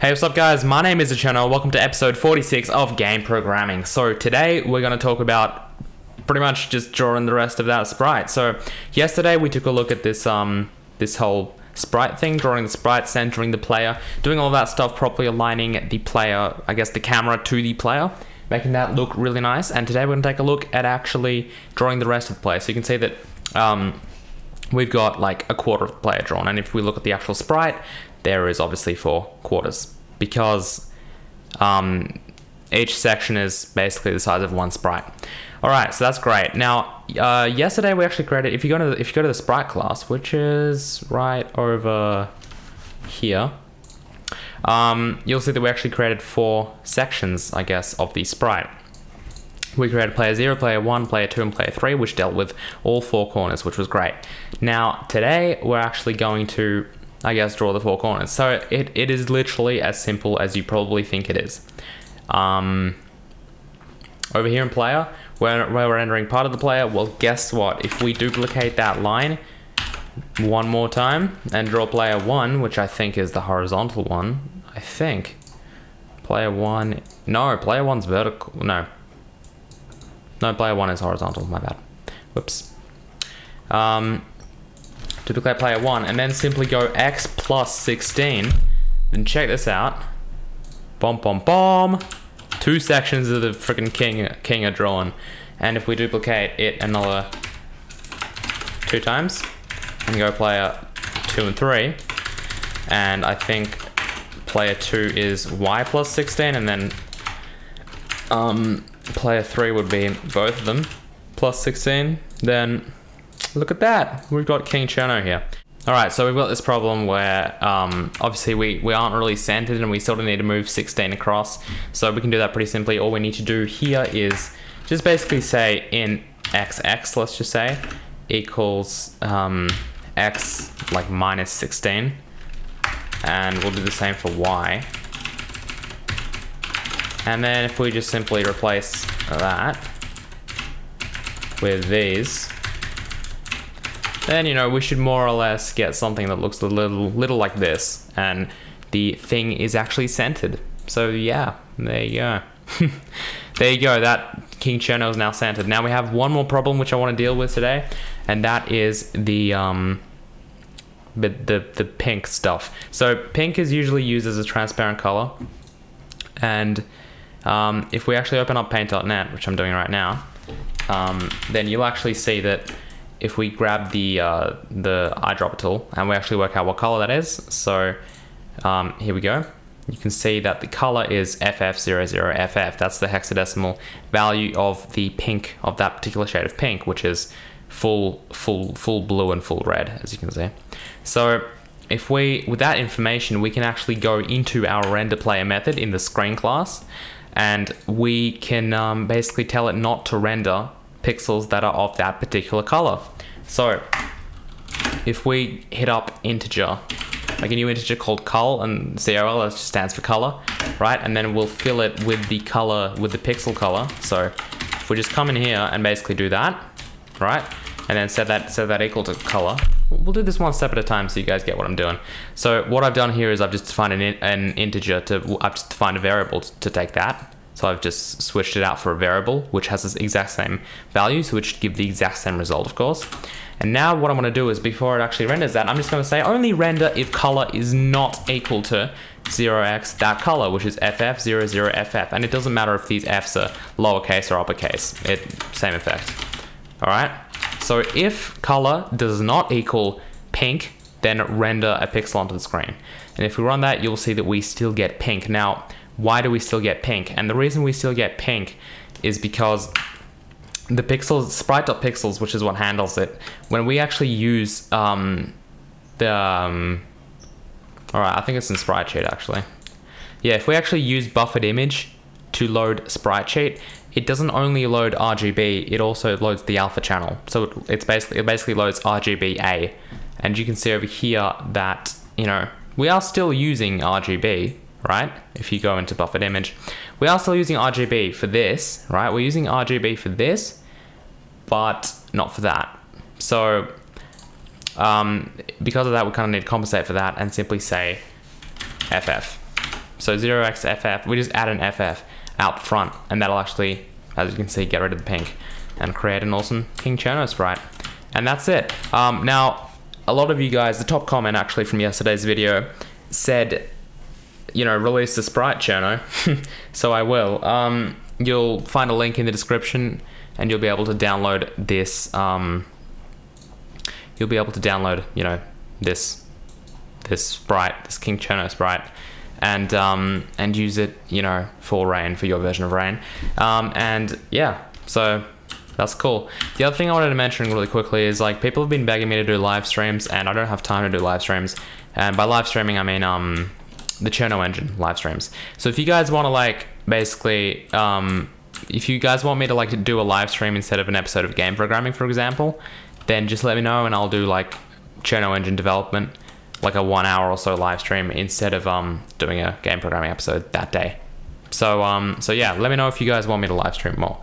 Hey, what's up guys? My name is the Cherno. Welcome to episode 46 of Game Programming. So today we're going to talk about pretty much just drawing the rest of that sprite. So yesterday we took a look at this um this whole sprite thing, drawing the sprite, centering the player, doing all that stuff, properly aligning the player, I guess the camera to the player, making that look really nice. And today we're going to take a look at actually drawing the rest of the player. So you can see that um, we've got like a quarter of the player drawn. And if we look at the actual sprite, there is obviously four quarters because um, each section is basically the size of one sprite. All right, so that's great. Now, uh, yesterday we actually created. If you go to the, if you go to the sprite class, which is right over here, um, you'll see that we actually created four sections, I guess, of the sprite. We created player 0, player 1, player 2, and player 3, which dealt with all four corners, which was great. Now, today we're actually going to I guess, draw the four corners. So it, it is literally as simple as you probably think it is. Um, over here in player, where, where we're entering part of the player, well, guess what? If we duplicate that line one more time and draw player one, which I think is the horizontal one, I think. Player one, no, player one's vertical, no. No, player one is horizontal, my bad. Whoops. Um, duplicate player 1, and then simply go x plus 16. Then check this out. Bomb, bomb, bomb. Two sections of the freaking king, king are drawn. And if we duplicate it another two times, and go player 2 and 3, and I think player 2 is y plus 16, and then um, player 3 would be both of them plus 16, then Look at that. We've got King Cherno here. All right, so we've got this problem where um, obviously we, we aren't really centered and we sort of need to move 16 across. So we can do that pretty simply. All we need to do here is just basically say in xx, let's just say, equals um, x like minus 16. And we'll do the same for y. And then if we just simply replace that with these, then you know we should more or less get something that looks a little little like this. And the thing is actually centered. So yeah there you go. There you go. That king cherno is now centered. Now we have one more problem which i want to deal with today and that is the um the, the the pink stuff. So pink is usually used as a transparent color and um, if we actually open up paint.net which i'm doing right now um, then you'll actually see that if we grab the uh, the eyedropper tool and we actually work out what color that is, so um, here we go. You can see that the color is FF00FF. That's the hexadecimal value of the pink of that particular shade of pink, which is full, full, full blue and full red, as you can see. So if we, with that information, we can actually go into our render player method in the screen class, and we can um, basically tell it not to render pixels that are of that particular color. So if we hit up integer, like a new integer called col and COL that stands for color, right? And then we'll fill it with the color, with the pixel color. So if we just come in here and basically do that, right? And then set that, set that equal to color. We'll do this one step at a time so you guys get what I'm doing. So what I've done here is I've just defined an, an integer to, I've just defined a variable to take that so I've just switched it out for a variable, which has the exact same value, so which should give the exact same result, of course. And now what I'm gonna do is before it actually renders that, I'm just gonna say only render if color is not equal to 0x that color, which is FF00FF. And it doesn't matter if these Fs are lowercase or uppercase, it same effect. All right, so if color does not equal pink, then render a pixel onto the screen. And if we run that, you'll see that we still get pink. Now, why do we still get pink? And the reason we still get pink is because the pixels, sprite.pixels, which is what handles it, when we actually use um, the, um, all right, I think it's in sprite sheet actually. Yeah, if we actually use buffered image to load sprite sheet, it doesn't only load RGB, it also loads the alpha channel. So it's basically, it basically loads RGBA. And you can see over here that, you know, we are still using RGB, right? If you go into buffered image, we are still using RGB for this, right? We're using RGB for this, but not for that. So um, because of that, we kind of need to compensate for that and simply say FF. So 0xFF, we just add an FF out front, and that'll actually, as you can see, get rid of the pink and create an awesome King Cherno sprite. And that's it. Um, now, a lot of you guys, the top comment actually from yesterday's video said, you know, release the sprite Cherno. so I will. Um, you'll find a link in the description and you'll be able to download this. Um, you'll be able to download, you know, this this sprite, this King Cherno sprite, and um, and use it, you know, for Rain for your version of Rain. Um, and yeah, so that's cool. The other thing I wanted to mention really quickly is like people have been begging me to do live streams, and I don't have time to do live streams. And by live streaming, I mean um, the Cherno engine live streams. So if you guys want to like basically um, if you guys want me to like to do a live stream instead of an episode of game programming, for example, then just let me know and I'll do like Cherno engine development, like a one hour or so live stream instead of um, doing a game programming episode that day. So um, so yeah, let me know if you guys want me to live stream more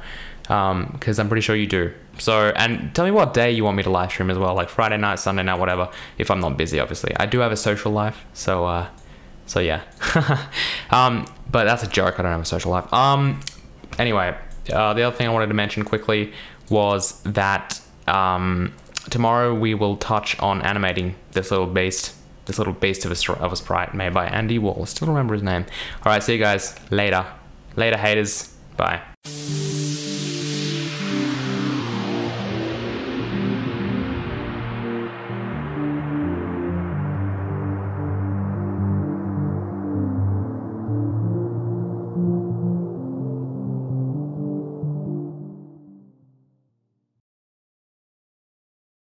because um, I'm pretty sure you do. So, and tell me what day you want me to live stream as well, like Friday night, Sunday night, whatever. If I'm not busy, obviously. I do have a social life, so uh, so yeah. um, but that's a joke. I don't have a social life. Um, anyway, uh, the other thing I wanted to mention quickly was that um, tomorrow we will touch on animating this little beast, this little beast of a, of a sprite made by Andy Wall. Still remember his name. All right, see you guys later. Later, haters. Bye.